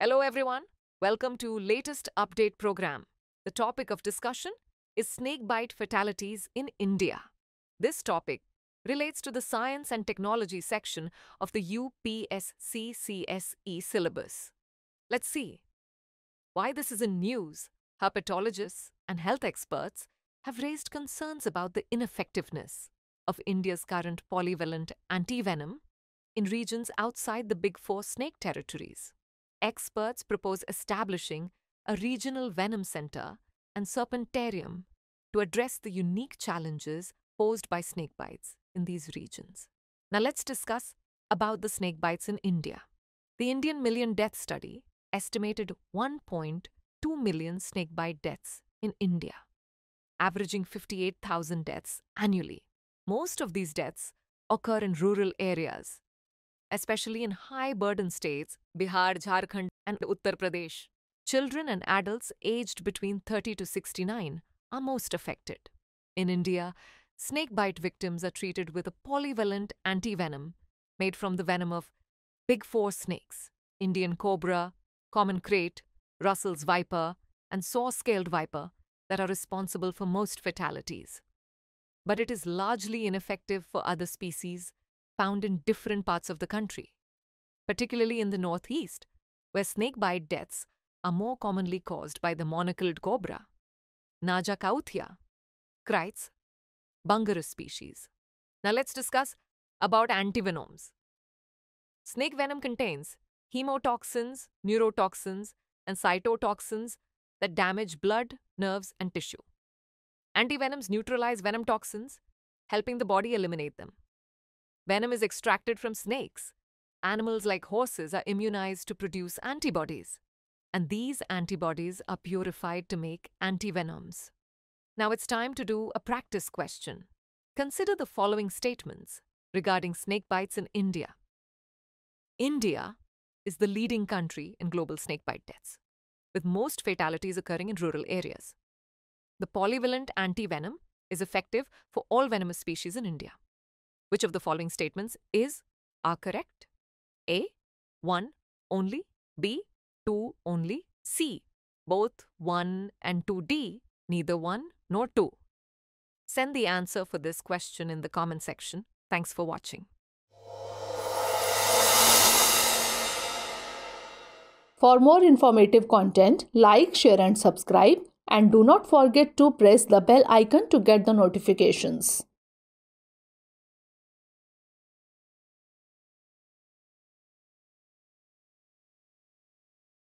Hello, everyone. Welcome to latest update program. The topic of discussion is snakebite fatalities in India. This topic relates to the science and technology section of the UPSC syllabus. Let's see why this is in news. Herpetologists and health experts have raised concerns about the ineffectiveness of India's current polyvalent antivenom in regions outside the Big Four snake territories. Experts propose establishing a regional venom center and serpentarium to address the unique challenges posed by snake bites in these regions. Now let's discuss about the snake bites in India. The Indian Million Death Study estimated 1.2 million snakebite deaths in India, averaging 58,000 deaths annually. Most of these deaths occur in rural areas, especially in high burden states Bihar, Jharkhand, and Uttar Pradesh. Children and adults aged between 30 to 69 are most affected. In India, snakebite victims are treated with a polyvalent antivenom made from the venom of big four snakes Indian cobra, common krait, Russell's viper, and saw scaled viper that are responsible for most fatalities but it is largely ineffective for other species found in different parts of the country, particularly in the northeast, where snakebite deaths are more commonly caused by the monocled cobra, Naja kaouthia, Krait's bungarus species. Now let's discuss about antivenoms. Snake venom contains hemotoxins, neurotoxins, and cytotoxins that damage blood, nerves, and tissue. Antivenoms neutralize venom toxins, helping the body eliminate them. Venom is extracted from snakes. Animals like horses are immunized to produce antibodies, and these antibodies are purified to make antivenoms. Now it's time to do a practice question. Consider the following statements regarding snake bites in India. India is the leading country in global snakebite deaths, with most fatalities occurring in rural areas. The polyvalent antivenom is effective for all venomous species in India. Which of the following statements is are correct? A. 1 only. B. 2 only. C. Both 1 and 2D, neither 1 nor 2. Send the answer for this question in the comment section. Thanks for watching. For more informative content, like, share and subscribe and do not forget to press the bell icon to get the notifications.